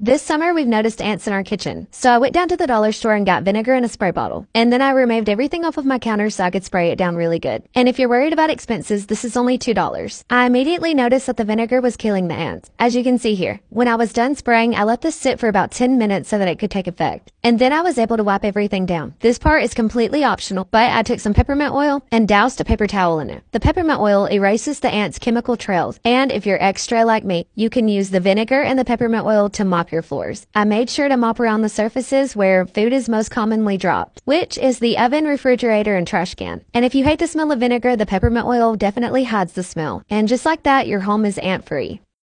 This summer, we've noticed ants in our kitchen, so I went down to the dollar store and got vinegar in a spray bottle. And then I removed everything off of my counter so I could spray it down really good. And if you're worried about expenses, this is only $2. I immediately noticed that the vinegar was killing the ants. As you can see here, when I was done spraying, I let this sit for about 10 minutes so that it could take effect. And then I was able to wipe everything down. This part is completely optional, but I took some peppermint oil and doused a paper towel in it. The peppermint oil erases the ants' chemical trails, and if you're extra like me, you can use the vinegar and the peppermint oil to mop your floors. I made sure to mop around the surfaces where food is most commonly dropped, which is the oven, refrigerator, and trash can. And if you hate the smell of vinegar, the peppermint oil definitely hides the smell. And just like that, your home is ant free.